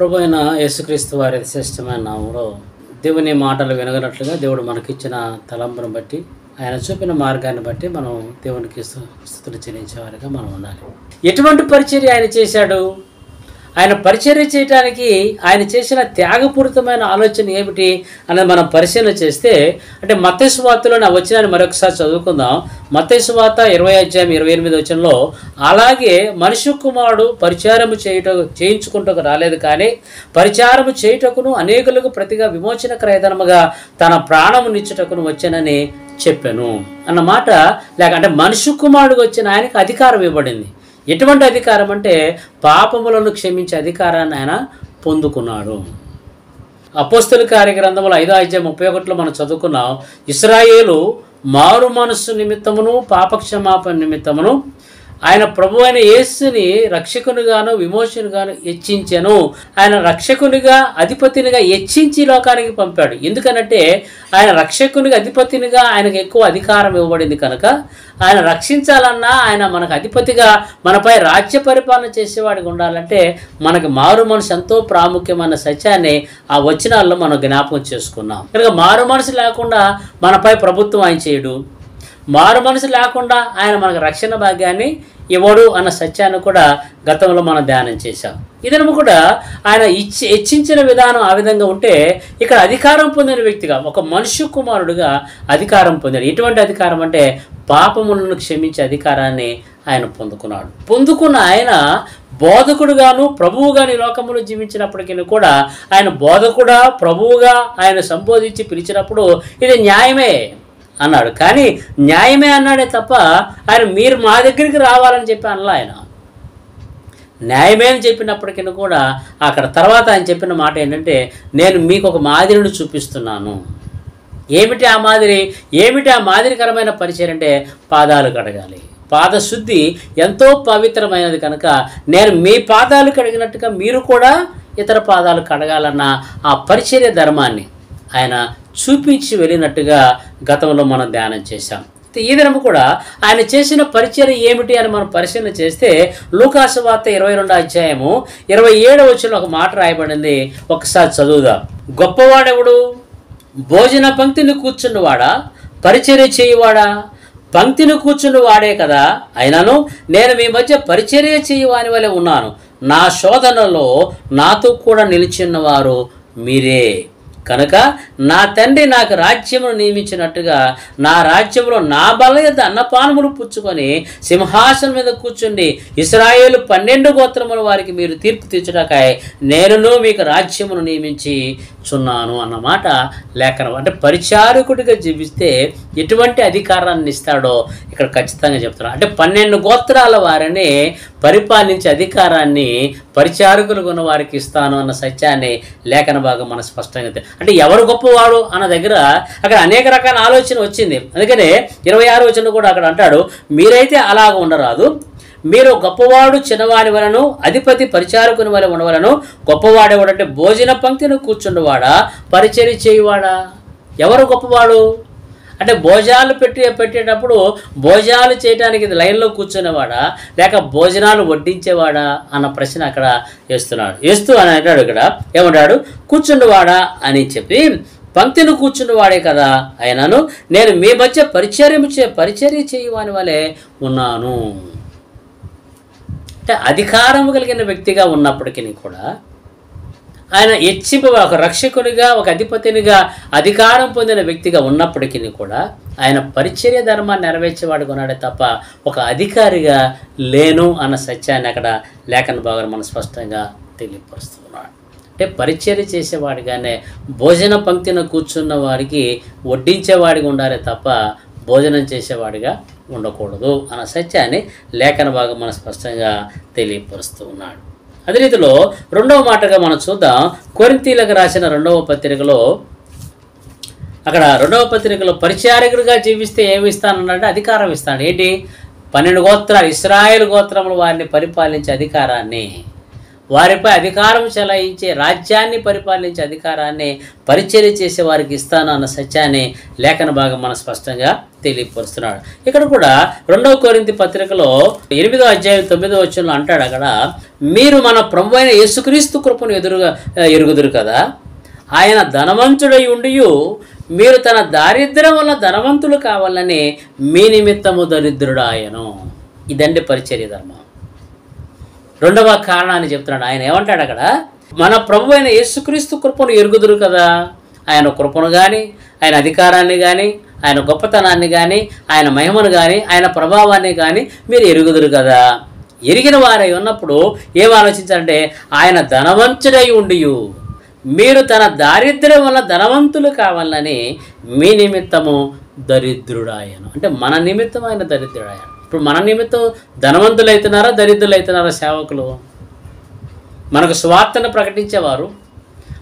ప్రభు అయిన యేసుక్రీస్తు వారి శ్రేష్టమైన నామంలో దేవుని మాటలు వినగనట్లుగా దేవుడు మనకిచ్చిన తలంపును బట్టి ఆయన చూపిన మార్గాన్ని బట్టి మనం దేవునికి స్థుతులు చెల్లించేవారిగా మనం ఉండాలి. ఎటువంటి పరిచర్య ఆయన చేశాడు? ఆయన పరిచర్య చేయడానికి ఆయన చేసిన త్యాగపూరితమైన ఆలోచన ఏమిటి అనేది మనం పరిశీలన చేస్తే అంటే మత్స్యవార్తలో నా వచ్చినాన్ని మరొకసారి చదువుకుందాం. మత్స్యవార్త ఇరవై అధ్యాయం ఇరవై ఎనిమిది వచనంలో అలాగే మనిషి కుమారుడు పరిచారము చేయుట చేయించుకుంటకు రాలేదు కానీ పరిచారము చేయుటకును అనేకులకు ప్రతిగా విమోచన క్రయధనముగా తన ప్రాణము నిచ్చుటకును వచ్చానని చెప్పాను. అన్నమాట లేక అంటే మనుష్య కుమారుడు వచ్చిన ఆయనకి అధికారం ఇవ్వబడింది. ఎటువంటి అధికారం అంటే పాపములను క్షమించే అధికారాన్ని ఆయన పొందుకున్నాడు. అపోస్తుల కార్యగ్రంథములు ఐదో అధ్యాయం ముప్పై ఒకటిలో మనం చదువుకున్నాం ఇస్రాయేలు మారు మనస్సు నిమిత్తమును పాపక్షమాపణ నిమిత్తమును ఆయన ప్రభు అయిన యేసుని రక్షకునిగాను విమోచనుగాను హెచ్చించెను. ఆయన రక్షకునిగా అధిపతినిగా హెచ్చించి లోకానికి పంపాడు. ఎందుకనంటే ఆయన రక్షకునిగా అధిపతినిగా ఆయనకు ఎక్కువ అధికారం ఇవ్వబడింది కనుక ఆయన రక్షించాలన్నా ఆయన మనకు అధిపతిగా మనపై రాజ్య పరిపాలన చేసేవాడికి ఉండాలంటే మనకి మారు మనసు ఎంతో ప్రాముఖ్యమైన సత్యాన్ని ఆ వచనాల్లో మనం జ్ఞాపకం చేసుకున్నాం. కనుక మారు మనసు లేకుండా మనపై ప్రభుత్వం ఆయన చేయడు. మారు మనసు లేకుండా ఆయన మనకు రక్షణ భాగ్యాన్ని ఇవ్వడు అన్న సత్యాన్ని కూడా గతంలో మనం ధ్యానం చేశాం. ఇదనము కూడా ఆయన ఇచ్చి హెచ్చించిన విధానం ఆ విధంగా ఉంటే ఇక్కడ అధికారం పొందిన వ్యక్తిగా ఒక మనుష్య కుమారుడుగా అధికారం పొందాడు. ఎటువంటి అధికారం అంటే పాపములను క్షమించే అధికారాన్ని ఆయన పొందుకున్నాడు. పొందుకున్న ఆయన బోధకుడుగాను ప్రభువుగాని లోకంలో జీవించినప్పటికీ కూడా ఆయన బోధకుడా ప్రభువుగా ఆయన సంబోధించి పిలిచినప్పుడు ఇది న్యాయమే. అన్నాడు. కానీ న్యాయమే అన్నాడే తప్ప ఆయన మీరు మా దగ్గరికి రావాలని చెప్పి అనలా ఆయన. న్యాయమే అని చెప్పినప్పటికీ కూడా అక్కడ తర్వాత ఆయన చెప్పిన మాట ఏంటంటే నేను మీకు ఒక మాదిరిని చూపిస్తున్నాను. ఏమిటి ఆ మాదిరి? ఏమిటి ఆ మాదిరికరమైన పరిచయం అంటే పాదాలు కడగాలి. పాదశుద్ధి ఎంతో పవిత్రమైనది కనుక నేను మీ పాదాలు కడిగినట్టుగా మీరు కూడా ఇతర పాదాలు కడగాలన్న ఆ పరిచర్య ధర్మాన్ని ఆయన చూపించి వెళ్ళినట్టుగా గతంలో మనం ధ్యానం చేశాం. ఈ దినము కూడా ఆయన చేసిన పరిచయం ఏమిటి అని మనం పరిశీలన చేస్తే లూకాసు వార్త ఇరవై రెండో అధ్యాయము ఇరవై ఏడవ వచ్చిన ఒక మాట రాయబడింది. ఒకసారి చదువుదాం. గొప్పవాడెవడు? భోజన పంక్తిని కూర్చున్నవాడా? పరిచర్య చేయువాడా? పంక్తిని కూర్చుని వాడే కదా. అయినను నేను మీ మధ్య పరిచర్య చేయవాని వలె ఉన్నాను. నా శోధనలో నాతో కూడా నిలిచిన వారు మీరే. కనుక నా తండ్రి నాకు రాజ్యమును నియమించినట్టుగా నా రాజ్యంలో నా బల యొద్ద అన్నపానములు పుచ్చుకొని సింహాసనం మీద కూర్చుండి ఇస్రాయేల్ పన్నెండు గోత్రముల వారికి మీరు తీర్పు తీర్చడాకాయ నేనును మీకు రాజ్యమును నియమించి చున్నాను అన్నమాట లేఖనం. అంటే పరిచారకుడిగా జీవిస్తే ఎటువంటి అధికారాన్ని ఇస్తాడో ఇక్కడ ఖచ్చితంగా చెప్తున్నాను అంటే పన్నెండు గోత్రాల వారిని పరిపాలించే అధికారాన్ని పరిచారకులు ఉన్న వారికి ఇస్తాను అన్న సత్యాన్ని లేఖన భాగం మన స్పష్టంగా అంటే ఎవరు గొప్పవాడు అన్న దగ్గర అక్కడ అనేక రకాల ఆలోచన వచ్చింది. అందుకనే ఇరవై ఆరు వచ్చిన కూడా అక్కడ అంటాడు మీరైతే అలాగ ఉండరాదు. మీరు గొప్పవాడు చిన్నవాడి వలను అధిపతి పరిచారకుని వల్ల ఉండవలను. గొప్పవాడేవాడంటే భోజన పంక్తిని కూర్చుండవాడా? పరిచయం చేయువాడా? ఎవరు గొప్పవాడు? అంటే భోజనాలు పెట్టి పెట్టేటప్పుడు భోజనాలు చేయడానికి లైన్లో కూర్చునేవాడా? లేక భోజనాలు వడ్డించేవాడా? అన్న ప్రశ్న అక్కడ వేస్తున్నాడు. వేస్తూ అని అంటాడు ఇక్కడ. ఏమంటాడు? కూర్చుండవాడా అని చెప్పి పంక్తిని కూర్చున్నవాడే కదా అయినాను నేను మీ మధ్య పరిచర్యం చే పరిచర్య చేయవాని వలె ఉన్నాను. అంటే అధికారం కలిగిన వ్యక్తిగా ఉన్నప్పటికీ కూడా ఆయన హెచ్చింప ఒక రక్షకునిగా ఒక అధిపతినిగా అధికారం పొందిన వ్యక్తిగా ఉన్నప్పటికీ కూడా ఆయన పరిచర్య ధర్మాన్ని నెరవేర్చేవాడు కొన్నాడే తప్ప ఒక అధికారిగా లేను అన్న సత్యాన్ని అక్కడ లేఖన భాగం మనం స్పష్టంగా తెలియపరుస్తున్నాడు. అంటే పరిచర్య చేసేవాడిగానే భోజన పంక్తిన కూర్చున్న వారికి వడ్డించేవాడిగా ఉండాలి తప్ప భోజనం చేసేవాడిగా ఉండకూడదు అన్న సత్యాన్ని లేఖన భాగం మనం స్పష్టంగా తెలియపరుస్తూ ఉన్నాడు అదే రీతిలో రెండవ మాటగా మనం చూద్దాం. కొరింతీలకు రాసిన రెండవ పత్రికలో అక్కడ రెండవ పత్రికలో పరిచారకుడిగా జీవిస్తే ఏమి ఇస్తానంటే అధికారం ఇస్తాను ఏంటి? పన్నెండు గోత్రాలు ఇస్రాయేల్ గోత్రములు వారిని పరిపాలించే అధికారాన్ని వారిపై అధికారం చెలాయించే రాజ్యాన్ని పరిపాలించే అధికారాన్ని పరిచర్య చేసే వారికి ఇస్తాను అన్న సత్యాన్ని లేఖన భాగం మనం స్పష్టంగా తెలియపరుస్తున్నాడు. ఇక్కడ కూడా రెండవ కోరింతి పత్రికలో ఎనిమిదో అధ్యాయం తొమ్మిదో వచ్చంలో అంటాడు అక్కడ మీరు మన ప్రభు అయిన యేసుక్రీస్తు కృపను ఎదురుగా ఎరుగుదురు కదా? ఆయన ధనవంతుడై ఉండి మీరు తన దారిద్ర్యం వల్ల ధనవంతులు కావాలని మీ నిమిత్తము దరిద్రుడు ఆయను. ఇదండి పరిచర్య ధర్మం. రెండవ కారణాన్ని చెప్తున్నాడు. ఆయన ఏమంటాడు అక్కడ మన ప్రభు అయిన యేసుక్రీస్తు కృపను ఎరుగుదురు కదా? ఆయన కృపను కానీ ఆయన అధికారాన్ని కానీ ఆయన గొప్పతనాన్ని కానీ ఆయన మహిమను కానీ ఆయన ప్రభావాన్ని కానీ మీరు ఎరుగుదురు కదా. ఎరిగిన వారై ఉన్నప్పుడు ఏం ఆలోచించాలంటే ఆయన ధనవంతుడై ఉండియు. మీరు తన దారిద్ర్యం వల్ల ధనవంతులు కావాలని మీ నిమిత్తము దరిద్రుడాయను. అంటే మన నిమిత్తం ఆయన దరిద్రుడాయను. ఇప్పుడు మన నిమిత్తం ధనవంతులు అవుతున్నారా దరిద్రులు అవుతున్నారా సేవకులు? మనకు స్వార్థను ప్రకటించేవారు.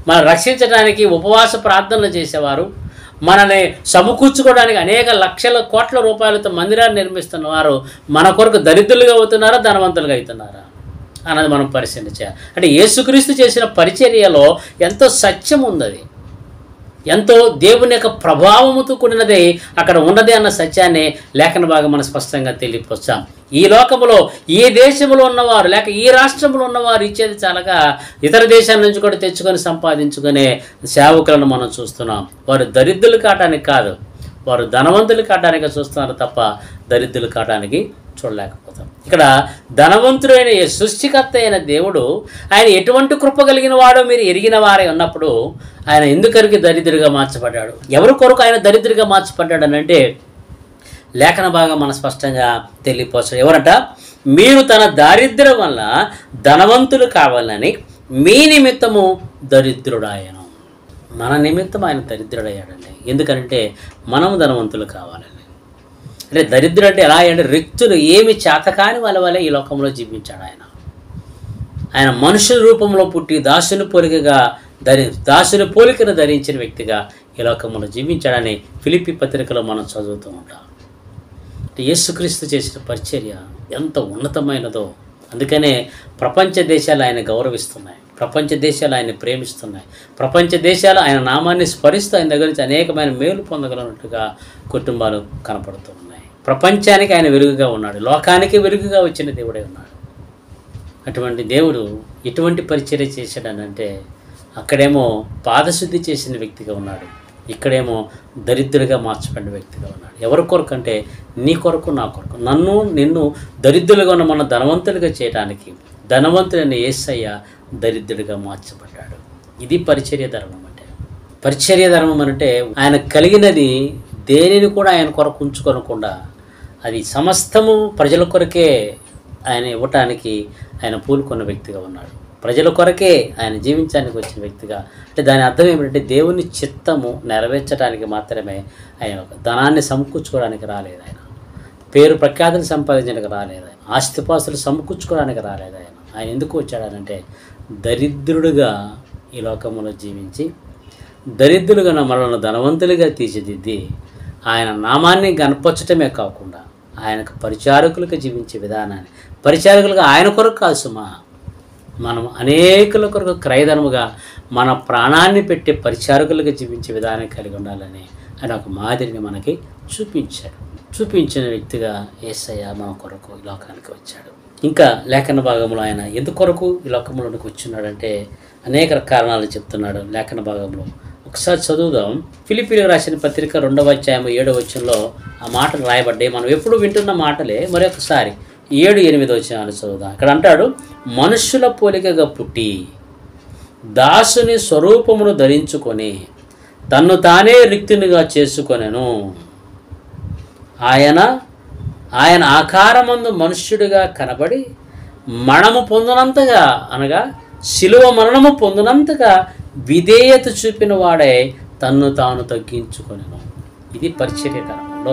మనం రక్షించడానికి ఉపవాస ప్రార్థనలు చేసేవారు. మనల్ని సమకూర్చుకోవడానికి అనేక లక్షల కోట్ల రూపాయలతో మందిరాన్ని నిర్మిస్తున్న వారు మన కొరకు దరిద్రులుగా అవుతున్నారా ధనవంతులుగా అవుతున్నారా అన్నది మనం పరిశీలన చేయాలి అంటే యేసుక్రీస్తు చేసిన పరిచర్యలో ఎంతో సత్యం ఉంది అది. ఎంతో దేవుని యొక్క ప్రభావముతో కూడినది అక్కడ ఉన్నది అన్న సత్యాన్ని లేఖన భాగం మనం స్పష్టంగా తెలియపరుస్తాం. ఈ లోకములో ఈ దేశంలో ఉన్నవారు లేక ఈ రాష్ట్రంలో ఉన్నవారు ఇచ్చేది చాలగా ఇతర దేశాల నుంచి కూడా తెచ్చుకొని సంపాదించుకునే సేవకులను మనం చూస్తున్నాం. వారు దరిద్రులు కావటానికి కాదు వారు ధనవంతులు కావడానికి చూస్తున్నారు తప్ప దరిద్రులు కావడానికి చూడలేకపోతాం. ఇక్కడ ధనవంతుడైన సృష్టికర్త అయిన దేవుడు ఆయన ఎటువంటి కృప కలిగిన వాడో మీరు ఎరిగిన వారే ఉన్నప్పుడు ఆయన ఎందుకరికి దరిద్రుగా మార్చబడ్డాడు? ఎవరి కొరకు ఆయన దరిద్రుగా మార్చబడ్డాడు అని అంటే లేఖన భాగం మన స్పష్టంగా తెలియపోవచ్చు ఎవరంట? మీరు తన దారిద్ర్యం వల్ల ధనవంతులు కావాలని మీ నిమిత్తము దరిద్రుడాయను. మన నిమిత్తం ఆయన దరిద్రుడయ్యాడండి. ఎందుకంటే మనం ధనవంతులు కావాలని అంటే దరిద్రుడు అంటే ఎలా అంటే రిక్తులు ఏమి చేతకాని వాళ్ళ వల్ల ఈ లోకంలో జీవించాడు ఆయన. ఆయన మనుషుల రూపంలో పుట్టి దాసుని పోలికగా ధరి దాసుని పోలికను ధరించిన వ్యక్తిగా ఈ లోకంలో జీవించాడని ఫిలిపి పత్రికలో మనం చదువుతూ ఉంటాం. యేసుక్రీస్తు చేసిన పరిచర్య ఎంత ఉన్నతమైనదో అందుకనే ప్రపంచ దేశాలు ఆయన గౌరవిస్తున్నాయి ప్రపంచ దేశాలు ఆయన ప్రేమిస్తున్నాయి ప్రపంచ దేశాలు ఆయన నామాన్ని స్మరిస్తూ ఆయన దగ్గర నుంచి అనేకమైన మేలు పొందగలనట్టుగా కుటుంబాలు కనపడుతున్నాయి. ప్రపంచానికి ఆయన వెలుగుగా ఉన్నాడు. లోకానికి వెలుగుగా వచ్చిన దేవుడే ఉన్నాడు. అటువంటి దేవుడు ఎటువంటి పరిచర్య చేశాడనంటే అక్కడేమో పాదశుద్ధి చేసిన వ్యక్తిగా ఉన్నాడు. ఇక్కడేమో దరిద్రుడిగా మార్చబడిన వ్యక్తిగా ఉన్నాడు. ఎవరి కొరకు అంటే నీ కొరకు నా కొరకు. నన్ను నిన్ను దరిద్రులుగా ఉన్న మన ధనవంతులుగా చేయడానికి ధనవంతుడైన ఏసయ్య దరిద్రుడిగా మార్చబడ్డాడు. ఇది పరిచర్య ధర్మం అంటే. పరిచర్య ధర్మం అంటే ఆయన కలిగినది దేనిని కూడా ఆయన కొరకు ఉంచుకోనకుండా అది సమస్తము ప్రజల కొరకే ఆయన ఇవ్వటానికి ఆయన పూలుకున్న వ్యక్తిగా ఉన్నాడు. ప్రజల కొరకే ఆయన జీవించడానికి వచ్చిన వ్యక్తిగా. అంటే దాని అర్థం ఏమిటంటే దేవుని చిత్తము నెరవేర్చడానికి మాత్రమే ఆయన ఒక ధనాన్ని సమకూర్చుకోవడానికి రాలేదు ఆయన. పేరు ప్రఖ్యాతిని సంపాదించడానికి రాలేదు ఆయన. ఆస్తిపాస్తులు సమకూర్చుకోవడానికి రాలేదు ఆయన. ఆయన ఎందుకు వచ్చాడనంటే దరిద్రుడుగా ఈ లోకంలో జీవించి దరిద్రులుగా మనల్ని ధనవంతులుగా తీర్చిదిద్ది ఆయన నామాన్ని గనపరచటమే కాకుండా ఆయనకు పరిచారకులకు జీవించే విధానాన్ని. పరిచారకులుగా ఆయన కొరకు కాదు సుమా. మనం అనేకుల కొరకు క్రయధనముగా మన ప్రాణాన్ని పెట్టే పరిచారకులుగా జీవించే విధానం కలిగి ఉండాలని ఆయన ఒక మాదిరిని మనకి చూపించాడు. చూపించిన వ్యక్తిగా ఏసయ్య మన కొరకు ఈ లోకానికి వచ్చాడు. ఇంకా లేఖన భాగంలో ఆయన ఎందుకొరకు ఈ లోకంలోనికి వచ్చినాడంటే అనేక కారణాలు చెప్తున్నాడు. లేఖన భాగంలో ఒకసారి చదువుదాం. ఫిలిపిలకు రాసిన పత్రిక రెండవ అధ్యాయం ఏడవ వచ్చంలో ఆ మాటలు రాయబడ్డాయి మనం ఎప్పుడు వింటున్న మాటలే మరొకసారి ఏడు ఎనిమిది వచ్చినాలు చదువుదాం. ఇక్కడ అంటాడు మనుష్యుల పోలికగా పుట్టి దాసుని స్వరూపమును ధరించుకొని తన్ను తానే రిక్తునిగా చేసుకొనెను. ఆయన ఆయన ఆకారమందు మనుష్యుడిగా కనబడి మరణము పొందినంతగా అనగా శిలువ మరణము పొందినంతగా విధేయత చూపిన వాడే తన్ను తాను తగ్గించుకొనెను. ఇది పరిచర్య కాలంలో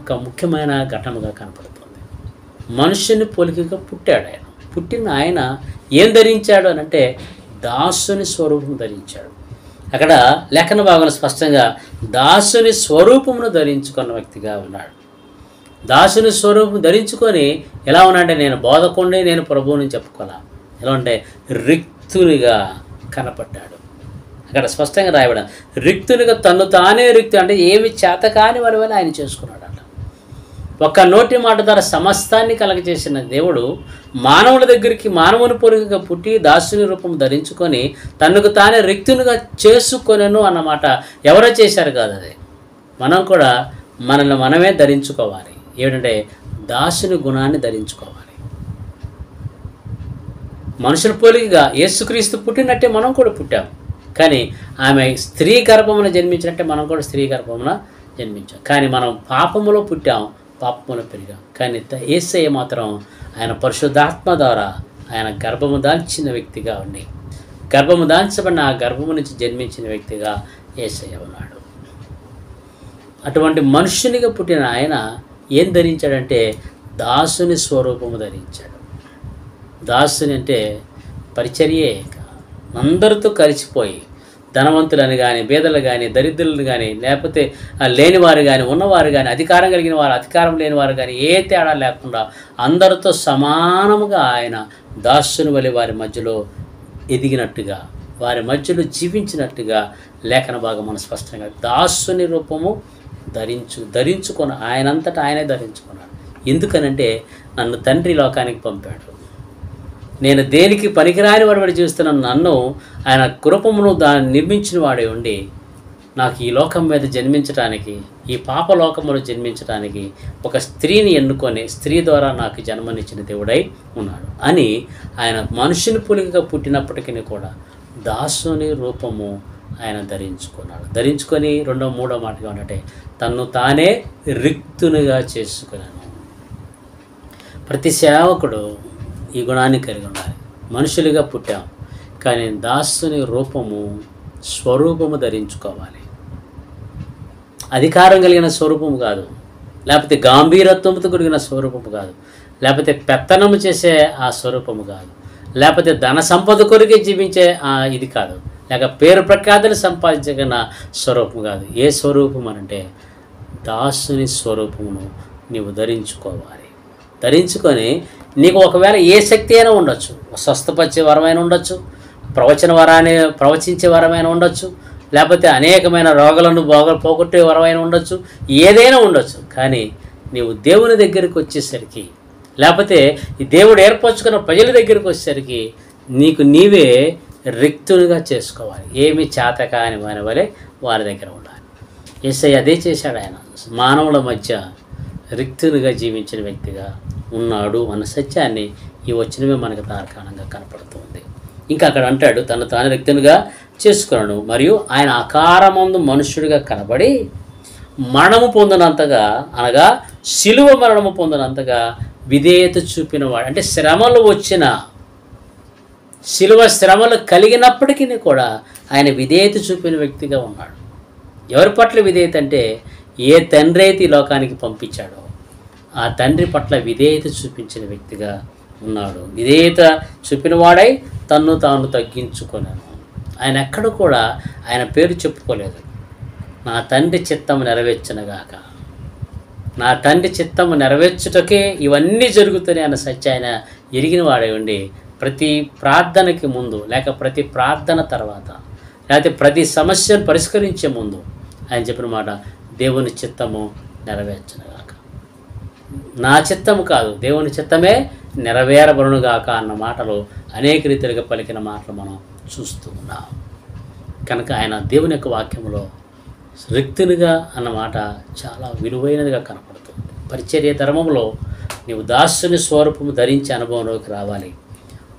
ఒక ముఖ్యమైన ఘటనగా కనపడుతుంది. మనుషుని పోలికగా పుట్టాడు ఆయన. పుట్టిన ఆయన ఏం ధరించాడు అని అంటే దాసుని స్వరూపం ధరించాడు. అక్కడ లేఖన భాగంలో స్పష్టంగా దాసుని స్వరూపమును ధరించుకున్న వ్యక్తిగా ఉన్నాడు. దాసుని స్వరూపం ధరించుకొని ఎలా ఉన్నాడంటే నేను బోధకుండే నేను ప్రభువుని చెప్పుకోలే ఎలా అంటే రిక్తునిగా కనపడ్డాడు. అక్కడ స్పష్టంగా రాయబడ రిక్తునిగా తను తానే రిక్తు అంటే ఏమి చేత కాని వారి వల్ల ఆయన చేసుకున్నాడు అంట. ఒక్క నోటి మాట ద్వారా సమస్తాన్ని కలగజేసిన దేవుడు మానవుల దగ్గరికి మానవుని పొరుగుగా పుట్టి దాసుని రూపం ధరించుకొని తనకు తానే రిక్తునిగా చేసుకొనెను అన్నమాట ఎవరో చేశారు కాదు అది. మనం కూడా మనల్ని మనమే ధరించుకోవాలి. ఏమిటంటే దాసుని గుణాన్ని ధరించుకోవాలి. మనుషుల పోలికగా యేసుక్రీస్తు పుట్టినట్టే మనం కూడా పుట్టాం. కానీ ఆమె స్త్రీ గర్భమున జన్మించినట్టే మనం కూడా స్త్రీ గర్భమున జన్మించాం. కానీ మనం పాపములో పుట్టాం పాపములో పెరిగాం. కానీ ఏసయ్య యేసయ్య మాత్రం ఆయన పరిశుద్ధాత్మ ద్వారా ఆయన గర్భము దాల్చిన వ్యక్తిగా ఉండి గర్భము దాల్చబడిన ఆ గర్భము నుంచి జన్మించిన వ్యక్తిగా ఏసయ్య ఉన్నాడు. అటువంటి మనుష్యునిగా పుట్టిన ఆయన ఏం ధరించాడంటే దాసుని స్వరూపము ధరించాడు. దాసుని అంటే పరిచర్యే ఇక. అందరితో కలిసిపోయి ధనవంతులని కానీ బేదలు కానీ దరిద్రులను కానీ లేకపోతే లేనివారు కానీ ఉన్నవారు కానీ అధికారం కలిగిన వారు అధికారం లేని వారు కానీ ఏ తేడా లేకుండా అందరితో సమానముగా ఆయన దాసుని వలి వారి మధ్యలో ఎదిగినట్టుగా వారి మధ్యలో జీవించినట్టుగా లేఖన భాగం మనం స్పష్టంగా దాసుని రూపము ధరించు ధరించుకొని ఆయనంతటా ఆయనే ధరించుకున్నాడు. ఎందుకనంటే నన్ను తండ్రి లోకానికి పంపాడు. నేను దేనికి పనికిరాని వాడు చూస్తున్న నన్ను ఆయన కృపమును దాన్ని నిర్మించిన వాడే ఉండి నాకు ఈ లోకం మీద జన్మించడానికి ఈ పాప లోకములో జన్మించడానికి ఒక స్త్రీని ఎన్నుకొని స్త్రీ ద్వారా నాకు జన్మనిచ్చిన దేవుడై ఉన్నాడు అని ఆయన మనుషుని పులిగా పుట్టినప్పటికీ కూడా దాసుని రూపము ఆయన ధరించుకున్నాడు. ధరించుకొని రెండో మూడో మాటగా ఉన్నట్టే తన్ను తానే రిక్తునిగా చేసుకున్నాను. ప్రతి సేవకుడు ఈ గుణాన్ని కలిగి ఉండాలి. మనుషులుగా పుట్టాం కానీ దాసుని రూపము స్వరూపము ధరించుకోవాలి. అధికారం కలిగిన స్వరూపము కాదు. లేకపోతే గాంభీరత్వంతో కలిగిన స్వరూపము కాదు. లేకపోతే పెత్తనము చేసే ఆ స్వరూపము కాదు. లేకపోతే ధన సంపద కొరికే జీవించే ఆ ఇది కాదు. లేక పేరు ప్రఖ్యాతులు సంపాదించగల స్వరూపం కాదు. ఏ స్వరూపం అనంటే దాసుని స్వరూపమును నీవు ధరించుకోవాలి. ధరించుకొని నీకు ఒకవేళ ఏ శక్తి అయినా ఉండొచ్చు. స్వస్థపరిచే వరమైన ఉండొచ్చు. ప్రవచన వరాన్ని ప్రవచించే వరమైన ఉండొచ్చు. లేకపోతే అనేకమైన రోగాలను బాగా పోగొట్టే వరమైన ఉండొచ్చు. ఏదైనా ఉండొచ్చు. కానీ నీవు దేవుని దగ్గరికి వచ్చేసరికి లేకపోతే ఈ దేవుడు ఏర్పరచుకున్న ప్రజల దగ్గరికి వచ్చేసరికి నీకు నీవే రిక్తునిగా చేసుకోవాలి. ఏమి చేత కాని వారి వలె వారి దగ్గర ఉండాలి. ఎస్ఐ అదే చేశాడు ఆయన. మానవుల మధ్య రిక్తునిగా జీవించిన వ్యక్తిగా ఉన్నాడు అన్న సత్యాన్ని ఈ వచనమే మనకు తార్కాణంగా కనపడుతుంది. ఇంకా అక్కడ అంటాడు తను తాను వ్యక్తునిగా చేసుకున్నాడు మరియు ఆయన అకారమందు మనుష్యుడిగా కనబడి మరణము పొందినంతగా అనగా శిలువ మరణము పొందినంతగా విధేయత చూపినవాడు. అంటే శ్రమలు వచ్చిన శిలువ శ్రమలు కలిగినప్పటికీ కూడా ఆయన విధేయత చూపిన వ్యక్తిగా ఉన్నాడు. ఎవరి పట్ల విధేయత అంటే ఏ తండ్రి అయితే ఈ లోకానికి పంపించాడో ఆ తండ్రి పట్ల విధేయత చూపించిన వ్యక్తిగా ఉన్నాడు. విధేయత చూపినవాడై తన్ను తాను తగ్గించుకున్నాను ఆయన ఎక్కడ కూడా ఆయన పేరు చెప్పుకోలేదు. నా తండ్రి చిత్తం నెరవేర్చనగాక నా తండ్రి చిత్తము నెరవేర్చుటకే ఇవన్నీ జరుగుతున్నాయి అన్న సత్య ఆయన ఎరిగిన వాడే ఉండి ప్రతి ప్రార్థనకి ముందు లేక ప్రతి ప్రార్థన తర్వాత లేకపోతే ప్రతి సమస్యను పరిష్కరించే ముందు ఆయన చెప్పిన మాట దేవుని చిత్తము నెరవేర్చనుగాక నా చిత్తము కాదు దేవుని చిత్తమే నెరవేరబడునుగాక అన్న మాటలు అనేక రీతిలుగా పలికిన మాటలు మనం చూస్తూ ఉన్నాం. కనుక ఆయన దేవుని యొక్క వాక్యంలో రిక్తునిగా అన్న మాట చాలా విలువైనదిగా కనపడుతుంది. పరిచర్య ధర్మంలో నీవు దాసుని స్వరూపము ధరించే అనుభవంలోకి రావాలి.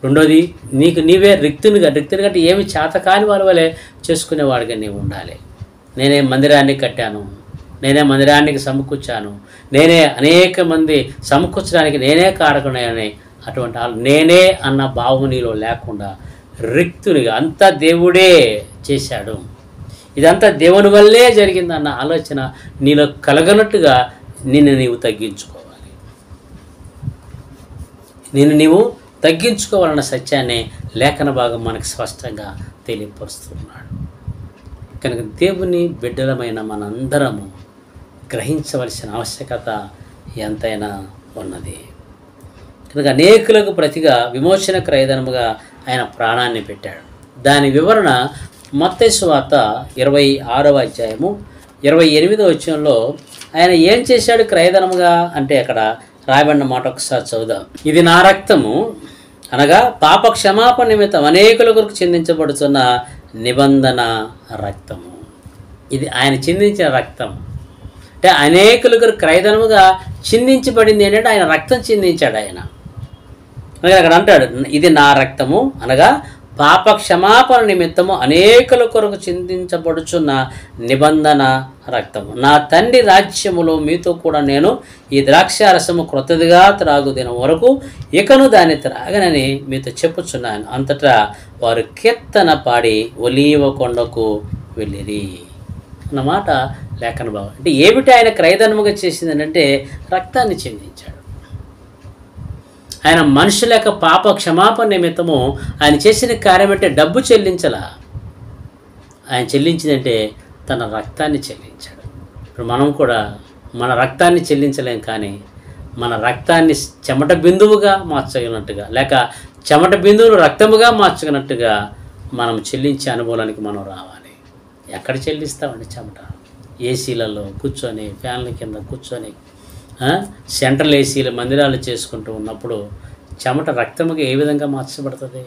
రెండోది నీకు నీవే రిక్తునిగా రిక్తునిగా అంటే ఏమి చేత కాని వాళ్ళ వలె చేసుకునేవాడిగా నీవు ఉండాలి. నేనే మందిరాన్ని కట్టాను నేనే మందిరానికి సమకూర్చాను. నేనే అనేక మంది సమకూర్చడానికి నేనే కారకునని అటువంటి నేనే అన్న భావం నీలో లేకుండా రిక్తునిగా అంతా దేవుడే చేశాడు. ఇదంతా దేవుని వల్లే జరిగిందన్న ఆలోచన నీలో కలగనట్టుగా నిన్ను నీవు తగ్గించుకోవాలి. నిన్ను నీవు తగ్గించుకోవాలన్న సత్యాన్ని లేఖన భాగం మనకు స్పష్టంగా తెలియపరుస్తున్నాడు. కనుక దేవుని బిడ్డలమైన మనందరము గ్రహించవలసిన ఆవశ్యకత ఎంతైనా ఉన్నది. కనుక అనేకులకు ప్రతిగా విమోచన క్రయధనముగా ఆయన ప్రాణాన్ని పెట్టాడు. దాని వివరణ మత్తయి వార్త ఇరవై ఆరవ అధ్యాయము ఇరవై ఎనిమిదో వచ్చంలో ఆయన ఏం చేశాడు క్రయధనముగా అంటే అక్కడ రాయబడిన మాట ఒకసారి చదువుదాం. ఇది నా రక్తము అనగా పాప క్షమాపణ నిమిత్తం అనేకుల కొరకు చెందించబడుతున్న నిబంధన రక్తము. ఇది ఆయన చెందించిన రక్తం. అంటే అనేకులకు క్రయధనముగా చిందించబడింది ఏంటంటే ఆయన రక్తం చిందించాడు ఆయన. అక్కడ అంటాడు ఇది నా రక్తము అనగా పాప క్షమాపణ నిమిత్తము అనేకుల కొరకు చిందించబడుచున్న నిబంధన రక్తము. నా తండ్రి రాజ్యములో మీతో కూడా నేను ఈ ద్రాక్షారసము క్రొత్తదిగా త్రాగు దినం వరకు ఇకను దాన్ని త్రాగనని మీతో చెప్పుచున్నాను. అంతటా వారు కీర్తన పాడి ఒలీవ కొండకు వెళ్ళిరి. అన్నమాట లేఖన భావం. అంటే ఏమిటి ఆయన క్రయధనముగా చేసింది అంటే రక్తాన్ని చెందించాడు. ఆయన మనుషుల యొక్క పాప క్షమాపణ నిమిత్తము ఆయన చేసిన కార్యం అంటే డబ్బు చెల్లించలా. ఆయన చెల్లించిందంటే తన రక్తాన్ని చెల్లించాడు. ఇప్పుడు మనం కూడా మన రక్తాన్ని చెల్లించలేం కానీ మన రక్తాన్ని చెమట బిందువుగా మార్చగలిగినట్టుగా లేక చెమట బిందువును రక్తముగా మార్చగలిగినట్టుగా మనం చెల్లించే అనుభవానికి మనం రావాలి. ఎక్కడ చెల్లిస్తామండి చెమట? ఏసీలలో కూర్చొని ఫ్యాన్ల కింద కూర్చొని సెంట్రల్ ఏసీలు మందిరాలు చేసుకుంటూ ఉన్నప్పుడు చెమట రక్తముగా ఏ విధంగా మార్చబడుతుంది?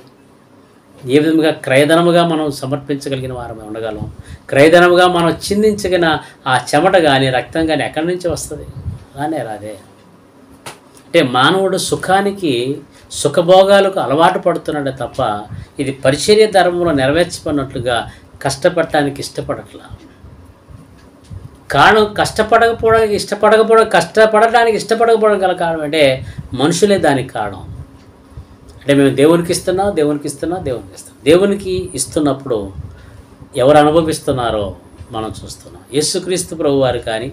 ఏ విధంగా క్రయధనముగా మనం సమర్పించగలిగిన వారమే ఉండగలం? క్రయధనముగా మనం చిందించగిన ఆ చెమట కానీ రక్తం కానీ ఎక్కడి నుంచి వస్తుంది? రానే రాదే. అంటే మానవుడు సుఖానికి సుఖభోగాలకు అలవాటు పడుతున్నాడే తప్ప ఇది పరిచర్య ధర్మంలో నెరవేర్చబడినట్లుగా కష్టపడటానికి ఇష్టపడట్లా. కారణం కష్టపడకపోవడానికి ఇష్టపడకపోవడం కష్టపడడానికి ఇష్టపడకపోవడం గల కారణం అంటే మనుషులే దానికి కారణం. అంటే మేము దేవునికి ఇస్తున్నా దేవునికి ఇస్తున్నా దేవునికి ఇస్తున్నాం. దేవునికి ఇస్తున్నప్పుడు ఎవరు అనుభవిస్తున్నారో మనం చూస్తున్నాం. యేసుక్రీస్తు ప్రభు వారు కానీ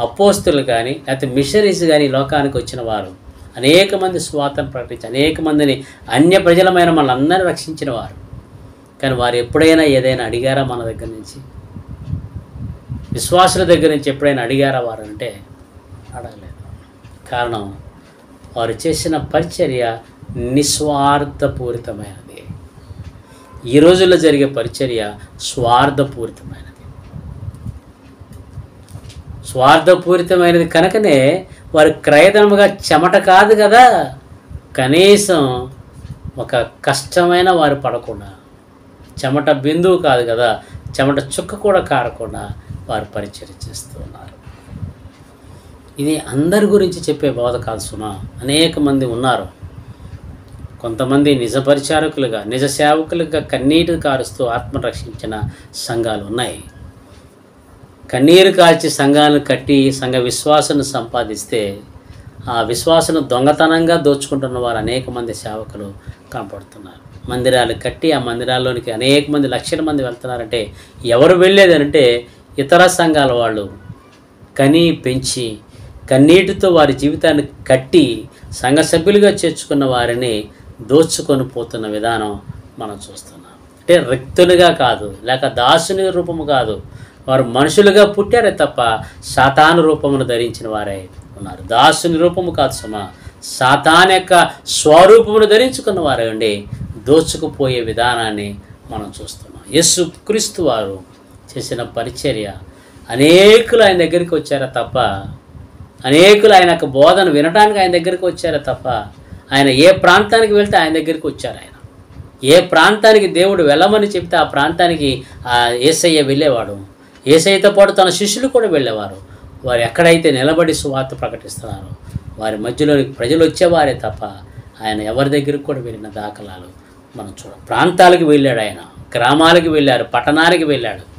అపోస్తులు కానీ లేకపోతే మిషనరీస్ కానీ ఈ లోకానికి వచ్చిన వారు అనేక మంది స్వాతం ప్రకటించి అనేక మందిని అన్య ప్రజలమైన మనల్ని రక్షించిన వారు. కానీ వారు ఎప్పుడైనా ఏదైనా అడిగారా మన దగ్గర నుంచి? విశ్వాసుల దగ్గర నుంచి ఎప్పుడైనా అడిగారా వారు అంటే అడగలేదు. కారణం వారు చేసిన పరిచర్య నిస్వార్థపూరితమైనది. ఈ రోజుల్లో జరిగే పరిచర్య స్వార్థపూరితమైనది. స్వార్థపూరితమైనది కనుకనే వారు క్రయధనముగా చెమట కాదు కదా. కనీసం ఒక కష్టమైన వారు పడకుండా చెమట బిందువు కాదు కదా. చెమట చుక్క కూడా కారకుండా వారు పరిచయం చేస్తూ ఉన్నారు. ఇది అందరి గురించి చెప్పే బోధ కాదు సుమా. అనేక మంది ఉన్నారు. కొంతమంది నిజ పరిచారకులుగా నిజ సేవకులుగా కన్నీటి కారుస్తూ ఆత్మ రక్షించిన సంఘాలు ఉన్నాయి. కన్నీరు కాల్చి సంఘాలను కట్టి సంఘ విశ్వాసాన్ని సంపాదిస్తే ఆ విశ్వాసను దొంగతనంగా దోచుకుంటున్న వారు అనేక మంది సేవకులు కనపడుతున్నారు మందిరాలు కట్టి ఆ మందిరాల్లోనికి అనేక మంది లక్షల మంది వెళ్తున్నారంటే ఎవరు వెళ్ళేదనంటే ఇతర సంఘాల వాళ్ళు కని పెంచి కన్నీటితో వారి జీవితాన్ని కట్టి సంఘ సభ్యులుగా చేర్చుకున్న వారిని దోచుకొని పోతున్న విధానం మనం చూస్తున్నాం. అంటే రిక్తులుగా కాదు లేక దాసుని రూపము కాదు వారు మనుషులుగా పుట్టారే తప్ప సాతాను రూపమును ధరించిన వారే ఉన్నారు. దాసుని రూపము కాదు సుమా సాతాన్ యొక్క స్వరూపమును ధరించుకున్న వారే ఉండి దోచుకుపోయే విధానాన్ని మనం చూస్తున్నాం. యేసు క్రీస్తు వారు చేసిన పరిచర్య. అనేకులు ఆయన దగ్గరికి వచ్చారా తప్ప అనేకులు ఆయన యొక్క బోధన వినడానికి ఆయన దగ్గరికి వచ్చారా తప్ప ఆయన ఏ ప్రాంతానికి వెళ్తే ఆయన దగ్గరికి వచ్చారు ఆయన. ఏ ప్రాంతానికి దేవుడు వెళ్ళమని చెప్తే ఆ ప్రాంతానికి ఆ ఏసయ్య వెళ్ళేవాడు. ఏసయ్యతో పాటు తన శిష్యులు కూడా వెళ్ళేవారు. వారు ఎక్కడైతే నిలబడి సువార్త ప్రకటిస్తున్నారో వారి మధ్యలోనికి ప్రజలు వచ్చేవారే తప్ప ఆయన ఎవరి దగ్గరికి కూడా వెళ్ళిన దాఖలాలు మనం చూడ ప్రాంతాలకు వెళ్ళాడు ఆయన గ్రామాలకు వెళ్ళారు పట్టణానికి వెళ్ళాడు.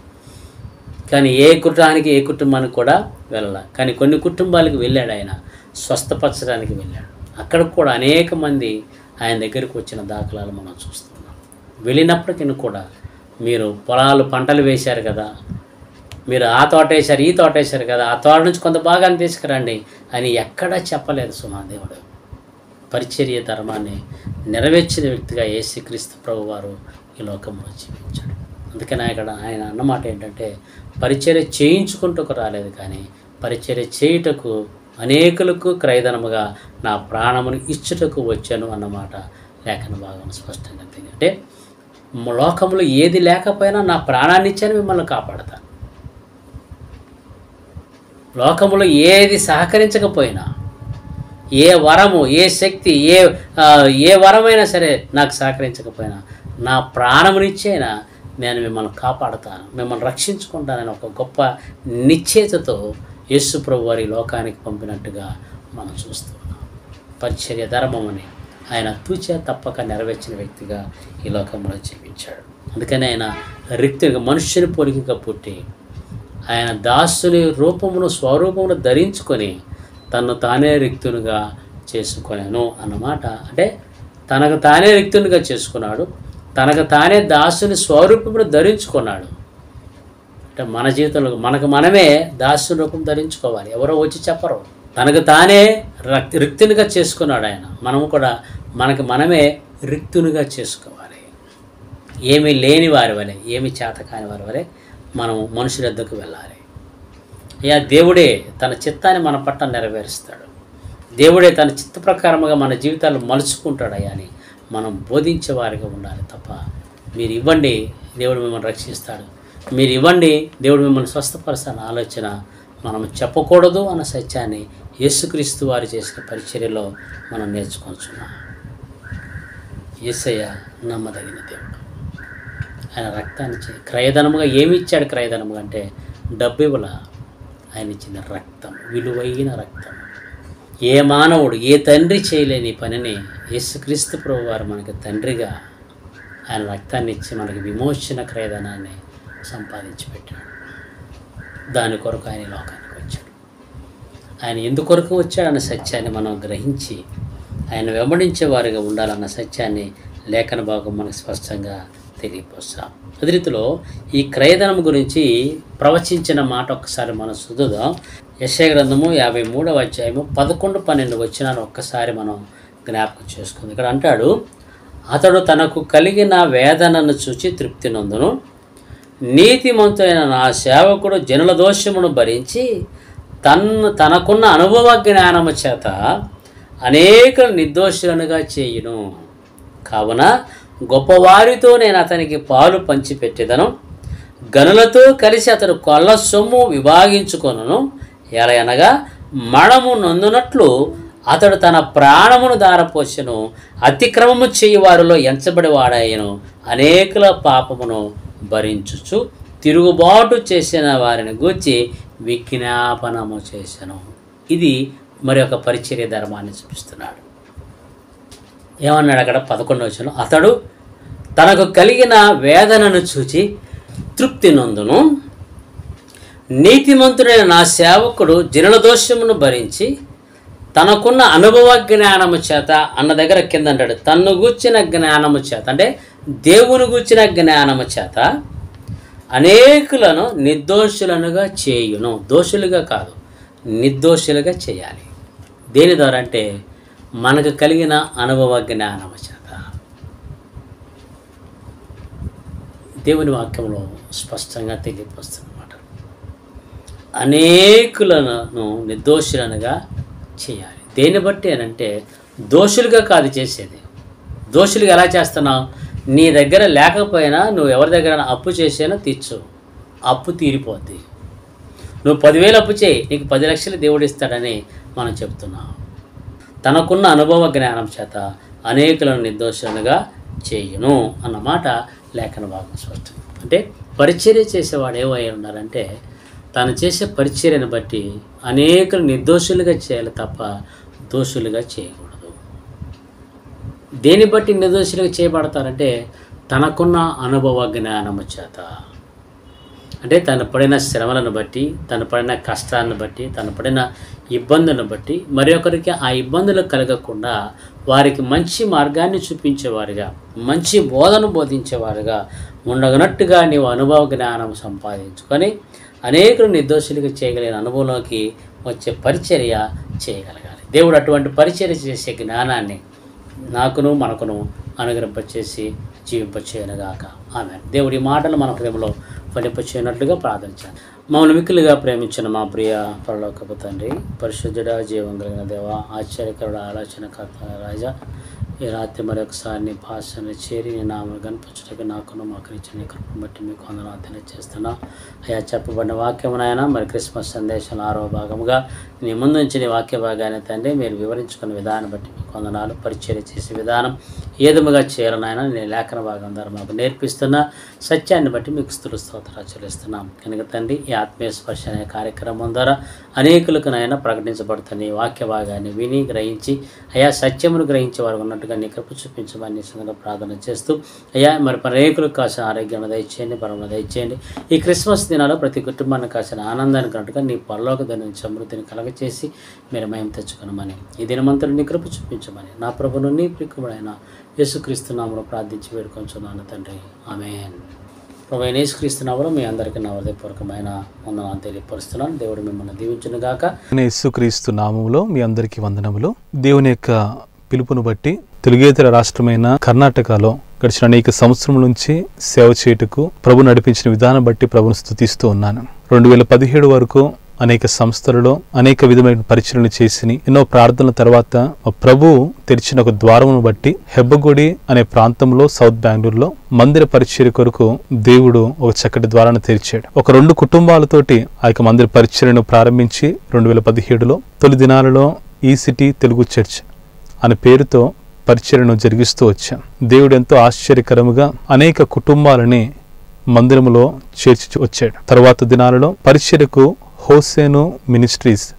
కానీ ఏ కుటుంబానికి ఏ కుటుంబానికి కూడా వెళ్ళాల. కానీ కొన్ని కుటుంబాలకు వెళ్ళాడు ఆయన. స్వస్థపరచడానికి వెళ్ళాడు. అక్కడ కూడా అనేక మంది ఆయన దగ్గరికి వచ్చిన దాఖలాలు మనం చూస్తున్నాం. వెళ్ళినప్పటికీ కూడా మీరు పొలాలు పంటలు వేశారు కదా. మీరు ఆ తోట వేశారు ఈ తోట వేశారు కదా. ఆ తోట నుంచి కొంత భాగాన్ని తీసుకురండి అని ఎక్కడా చెప్పలేదు సుమాదేవుడు పరిచర్య ధర్మాన్ని నెరవేర్చిన వ్యక్తిగా యేసుక్రీస్తు ప్రభు వారు ఈ లోకంలో జీవించాడు. అందుకని ఇక్కడ ఆయన అన్నమాట ఏంటంటే పరిచర్య చేయించుకుంటూ రాలేదు కానీ పరిచర్య చేయుటకు అనేకులకు క్రయధనముగా నా ప్రాణమును ఇచ్చుటకు వచ్చాను అన్నమాట లేఖన భాగం స్పష్టంగా తెలియదు అంటే లోకంలో ఏది లేకపోయినా నా ప్రాణాన్ని ఇచ్చాను మిమ్మల్ని కాపాడతాను లోకములో ఏది సహకరించకపోయినా ఏ వరము ఏ శక్తి ఏ ఏ వరమైనా సరే నాకు సహకరించకపోయినా నా ప్రాణమునిచ్చైనా నేను మిమ్మల్ని కాపాడుతాను మిమ్మల్ని రక్షించుకుంటానని ఒక గొప్ప నిశ్చేతతో యేసు ప్రభు వారి లోకానికి పంపినట్టుగా మనం చూస్తున్నాం పరిచర్య ధర్మమని ఆయన తూచే తప్పక నెరవేర్చిన వ్యక్తిగా ఈ లోకంలో జీవించాడు. అందుకని ఆయన రిక్తిగా మనుష్యుని పోలికగా పుట్టి ఆయన దాసుని రూపమును స్వరూపమును ధరించుకొని తను తానే రిక్తునిగా చేసుకొనేను అన్నమాట. అంటే తనకు తానే రిక్తునిగా చేసుకున్నాడు. తనకు తానే దాసుని స్వరూపమును ధరించుకున్నాడు. అంటే మన జీవితంలో మనకు మనమే దాసుని రూపం ధరించుకోవాలి. ఎవరో వచ్చి చెప్పరు. తనకు తానే రక్ రిక్తునిగా చేసుకున్నాడు ఆయన. మనము కూడా మనకు మనమే రిక్తునిగా చేసుకోవాలి. ఏమీ లేని వారి వలె ఏమి చేత కాని వారి వలె మనం మనుషుల వద్దకు వెళ్ళాలి. అయ్యా దేవుడే తన చిత్తాన్ని మన పట్ల నెరవేరుస్తాడు. దేవుడే తన చిత్త ప్రకారముగా మన జీవితాలు మలుచుకుంటాడు అయ్యా అని మనం బోధించేవారిగా ఉండాలి తప్ప మీరు ఇవ్వండి దేవుడు మిమ్మల్ని రక్షిస్తాడు. మీరు ఇవ్వండి దేవుడు మిమ్మల్ని స్వస్థపరచిన ఆలోచన మనం చెప్పకూడదు అన్న సత్యాన్ని యేసుక్రీస్తు వారు చేసిన పరిచర్యలో మనం నేర్చుకుంటున్నాం. యేసయ్య నమ్మదగిన దేవుడు. ఆయన రక్తాన్ని క్రయధనముగా ఏమి ఇచ్చాడు క్రయధనముగా అంటే డబ్బు ఇవ్వల. ఆయన ఇచ్చిన రక్తం విలువైన రక్తం. ఏ మానవుడు ఏ తండ్రి చేయలేని పనిని యేసుక్రీస్తు ప్రభు వారు మనకి తండ్రిగా ఆయన రక్తాన్ని ఇచ్చి మనకి విమోచన క్రయధనాన్ని సంపాదించి పెట్టాడు దాని కొరకు ఆయన లోకానికి వచ్చాడు. ఆయన ఎందుకొరకు వచ్చాడన్న సత్యాన్ని మనం గ్రహించి ఆయన వెంబడించే వారిగా ఉండాలన్న సత్యాన్ని లేఖన భాగం మనకు స్పష్టంగా తెలియపరుస్తాం. అదే రీతిలో ఈ క్రయధనం గురించి ప్రవచించిన మాట ఒక్కసారి మనం చూద్దాం యశయ గ్రంథము యాభై మూడవ అధ్యాయము పదకొండు పన్నెండు వచ్చినాను ఒక్కసారి మనం జ్ఞాపకం చేసుకుంది. ఇక్కడ అంటాడు అతడు తనకు కలిగిన వేదనను చూచి తృప్తి నందును. నీతిమంతుడైన నా సేవకుడు జనుల దోషమును భరించి తన్ను తనకున్న అనుభవ జ్ఞానము చేత అనేక నిర్దోషులనుగా చేయును. కావున గొప్పవారితో నేను అతనికి పాలు పంచిపెట్టేదను. గనులతో కలిసి అతడు కొల్ల సొమ్ము విభాగించుకొనును. ఎలా అనగా మరణము నందునట్లు అతడు తన ప్రాణమును దారపోసెను అతిక్రమము చేయి వారిలో ఎంచబడి వాడాయను అనేకుల పాపమును భరించుచు తిరుగుబాటు చేసిన వారిని గూర్చి విజ్ఞాపనము చేశాను ఇది మరి ఒక పరిచర్య ధర్మాన్ని చూపిస్తున్నాడు. ఏమన్నాడు అక్కడ పదకొండు వచ్చిన అతడు తనకు కలిగిన వేదనను చూచి తృప్తి నందును. నీతిమంతుడైన నా సేవకుడు జనుల దోషమును భరించి తనకున్న అనుభవ జ్ఞానము చేత అన్న దగ్గర కింద అంటాడు తన్ను గూర్చిన జ్ఞానము చేత అంటే దేవుని గూర్చిన జ్ఞానము చేత అనేకులను నిర్దోషులనుగా చేయును. దోషులుగా కాదు నిర్దోషులుగా చేయాలి. దేని ద్వారా అంటే మనకు కలిగిన అనుభవ జ్ఞానము చేత. దేవుని వాక్యంలో స్పష్టంగా తెలియపరుస్తుంది. అనేకులను నిర్దోషులనుగా చేయాలి. దేన్ని బట్టి అనంటే అంటే దోషులుగా కాదు చేసేది. దోషులుగా ఎలా చేస్తున్నావు? నీ దగ్గర లేకపోయినా నువ్వు ఎవరి దగ్గర అప్పు చేసినా తీర్చు. అప్పు తీరిపోద్ది. నువ్వు పదివేలు అప్పు చేయి నీకు పది లక్షలు దేవుడు ఇస్తాడని మనం చెప్తున్నాం. తనకున్న అనుభవ జ్ఞానం చేత అనేకులను నిర్దోషులుగా చేయును అన్నమాట లేఖన భాగం స్పష్టం. అంటే పరిచర్య చేసేవాడు ఏమై ఉన్నారంటే తను చేసే పరిచర్యను బట్టి అనేకులు నిర్దోషులుగా చేయాలి తప్ప దోషులుగా చేయకూడదు. దేని బట్టి నిర్దోషులుగా చేయబడతారంటే తనకున్న అనుభవ జ్ఞానము చేత. అంటే తను పడిన శ్రమలను బట్టి తను పడిన కష్టాలను బట్టి తను పడిన ఇబ్బందులను బట్టి మరి ఒకరికి ఆ ఇబ్బందులు కలగకుండా వారికి మంచి మార్గాన్ని చూపించేవారుగా మంచి బోధన బోధించేవారుగా ఉండగనట్టుగా నీవు అనుభవ జ్ఞానం సంపాదించుకొని అనేకులు నిర్దోషులుగా చేయగలిగిన అనుభవంలోకి వచ్చే పరిచర్య చేయగలగాలి. దేవుడు అటువంటి పరిచర్య చేసే జ్ఞానాన్ని నాకును మనకును అనుగ్రహింపచేసి జీవింపచేయనుగాక. ఆమె దేవుడి మాటలు మన హృదయంలో ఫలింపచేయనట్లుగా ప్రార్థించాలి. మమ్మల్ని మిక్కులుగా ప్రేమించిన మా ప్రియ పరలోకపు తండ్రి పరిశుద్ధుడ జీవం కలిగిన దేవ ఆశ్చర్యకరుడు ఆలోచనకర్త రాజా ఈ రాత్రి మరొకసారి నీ భాషను చేరి నేను ఆమె కనిపించడానికి నాకును మాకు ఇచ్చిన కృపను బట్టి మీకు వందనాలు చేస్తున్నా అయ్యా చెప్పబడిన వాక్యమునైనా మరి క్రిస్మస్ సందేశంలో ఆరో భాగముగా నీ ముందు నుంచి నీ వాక్య భాగాన్ని తండ్రి మీరు వివరించుకున్న విధానం బట్టి మీకు వందనాలు పరిచయం చేసే విధానం ఏదముగా చేయాలనైనా నేను లేఖన భాగం ద్వారా మాకు నేర్పిస్తున్న. సత్యాన్ని బట్టి మీకు స్థులు స్తోత్రాలు చెల్లిస్తున్నాం. కనుక తండ్రి ఈ ఆత్మీయ స్పర్శ అనే కార్యక్రమం ద్వారా అనేకులకునైనా ప్రకటించబడుతున్న ఈ వాక్య భాగాన్ని విని గ్రహించి అయా సత్యమును గ్రహించే వారు ఉన్నట్టుగా నీ కృప చూపించమని నీ ప్రార్థన చేస్తూ అయ్యా మరి అనేకులకు కాసిన ఆరోగ్యాన్ని దయచేయండి పరమ దయచేయండి. ఈ క్రిస్మస్ దినాల్లో ప్రతి కుటుంబాన్ని కాసిన ఆనందాన్ని కనుక నీ పరలోక దాని సమృద్ధిని కలగచేసి మీరు మయం తెచ్చుకునమని. ఈ దినమంతరం నీ కృప చూపించమని నా ప్రభును నీ ప్రికుడైన యేసుక్రీస్తునామలో ప్రార్థించి వేడుకొంచున్నాను తండ్రి. ఆమె ప్రభు యేసుక్రీస్తు మీ అందరికీ నా హృదయపూర్వకమైన వందనాలు తెలియపరుస్తున్నాను. దేవుడు మిమ్మల్ని దీవించును గాక. నేను యేసుక్రీస్తు నామంలో మీ అందరికీ వందనములు. దేవుని యొక్క పిలుపును బట్టి తెలుగేతర రాష్ట్రమైన కర్ణాటకలో గడిచిన అనేక సంవత్సరం నుంచి సేవ చేయుటకు ప్రభు నడిపించిన విధానం బట్టి ప్రభును స్థుతిస్తూ ఉన్నాను. రెండు వేల పదిహేడు వరకు అనేక సంస్థలలో అనేక విధమైన పరిచయలు చేసి ఎన్నో ప్రార్థనల తర్వాత ప్రభు తెరిచిన ఒక ద్వారమును బట్టి హెబ్బగుడి అనే ప్రాంతంలో సౌత్ బెంగళూరులో మందిర పరిచయ కొరకు దేవుడు ఒక చక్కటి ద్వారాన్ని తెరిచాడు. ఒక రెండు కుటుంబాలతోటి ఆ యొక్క మందిర పరిచయను ప్రారంభించి రెండు వేల పదిహేడులో తొలి దినాలలో ఈ సిటీ తెలుగు చర్చ్ అనే పేరుతో పరిచర్యను జరిగిస్తూ వచ్చాం. దేవుడు ఎంతో ఆశ్చర్యకరముగా అనేక కుటుంబాలని మందిరములో చేర్చి వచ్చాడు. తర్వాత దినాలలో పరిచర్యకు హోసేను మినిస్ట్రీస్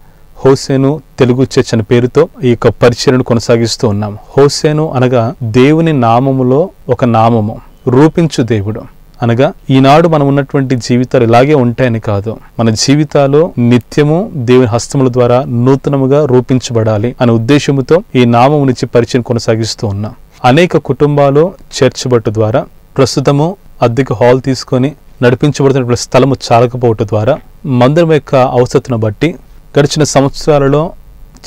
హోసేను తెలుగు చర్చ్ అనే పేరుతో ఈ యొక్క పరిచయను కొనసాగిస్తూ ఉన్నాం హోసేను అనగా దేవుని నామములో ఒక నామము. రూపించు దేవుడు. అనగా ఈనాడు మనం ఉన్నటువంటి జీవితాలు ఇలాగే ఉంటాయని కాదు. మన జీవితాలు నిత్యము దేవుని హస్తముల ద్వారా నూతనముగా రూపించబడాలి అనే ఉద్దేశముతో ఈ నామము నుంచి పరిచయం కొనసాగిస్తూ ఉన్నా. అనేక కుటుంబాలు చర్చ్ బట్టు ద్వారా ప్రస్తుతము అద్దెకు హాల్ తీసుకొని నడిపించబడుతున్న స్థలము చాలకపోవటం ద్వారా మందిరం యొక్క అవసరతను బట్టి గడిచిన సంవత్సరాలలో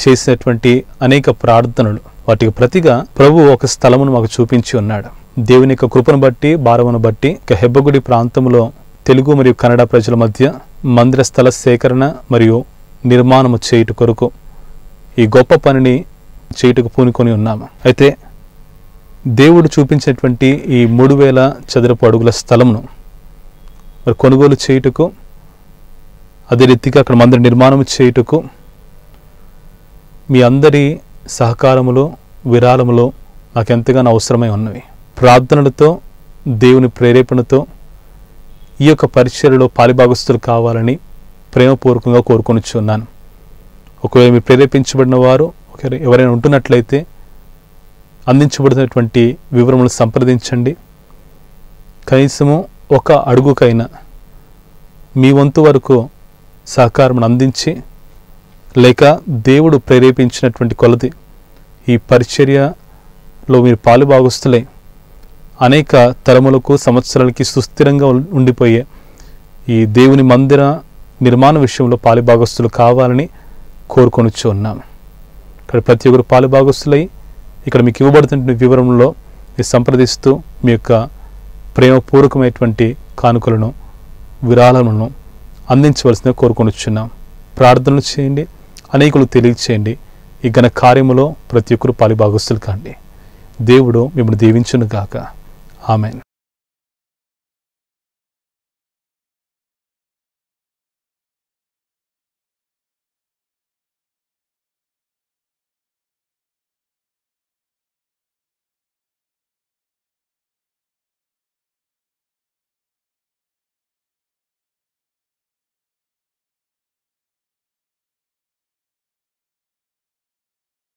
చేసినటువంటి అనేక ప్రార్థనలు వాటికి ప్రతిగా ప్రభు ఒక స్థలమును మాకు చూపించి ఉన్నాడు. దేవుని యొక్క కృపను బట్టి భారమును బట్టి ఇక హెబ్బగుడి ప్రాంతంలో తెలుగు మరియు కన్నడ ప్రజల మధ్య మందిర స్థల సేకరణ మరియు నిర్మాణము చేయుట కొరకు ఈ గొప్ప పనిని చేయుటకు పూనుకొని ఉన్నాము. అయితే దేవుడు చూపించినటువంటి ఈ మూడు వేల చదరపు అడుగుల స్థలమును మరి కొనుగోలు చేయుటకు అదే రీతిగా అక్కడ మందిర నిర్మాణం చేయుటకు మీ అందరి సహకారములో విరాళములో నాకు ఎంతగానో అవసరమై ఉన్నవి. ప్రార్థనలతో దేవుని ప్రేరేపణతో ఈ యొక్క పరిచయలో పాలిభాగస్తులు కావాలని ప్రేమపూర్వకంగా కోరుకొనిచున్నాను. ఒకవేళ మీరు ప్రేరేపించబడిన వారు ఒకవేళ ఎవరైనా ఉంటున్నట్లయితే అందించబడినటువంటి వివరములు సంప్రదించండి. కనీసము ఒక అడుగుకైనా మీ వంతు వరకు సహకారం అందించి లేక దేవుడు ప్రేరేపించినటువంటి కొలది ఈ పరిచర్యలో మీరు పాలుభాగస్తులై అనేక తరములకు సంవత్సరాలకి సుస్థిరంగా ఉం- ఉండిపోయే ఈ దేవుని మందిర నిర్మాణ విషయంలో పాలిభాగస్తులు కావాలని కోరుకొనిచ్చు ఉన్నాం. ఇక్కడ ప్రతి ఒక్కరు పాలుభాగస్తులై ఇక్కడ మీకు ఇవ్వబడుతున్న వివరంలో మీరు సంప్రదిస్తూ మీ యొక్క ప్రేమపూర్వకమైనటువంటి కానుకలను విరాళములను అందించవలసిన కోరుకొనిచ్చున్నాం ప్రార్థనలు చేయండి అనేకులు తెలియచేయండి. ఈ ఘన కార్యములో ప్రతి ఒక్కరు పాలిభాగస్తులు కాండి. దేవుడు మిమ్మల్ని దీవించును గాక Amen.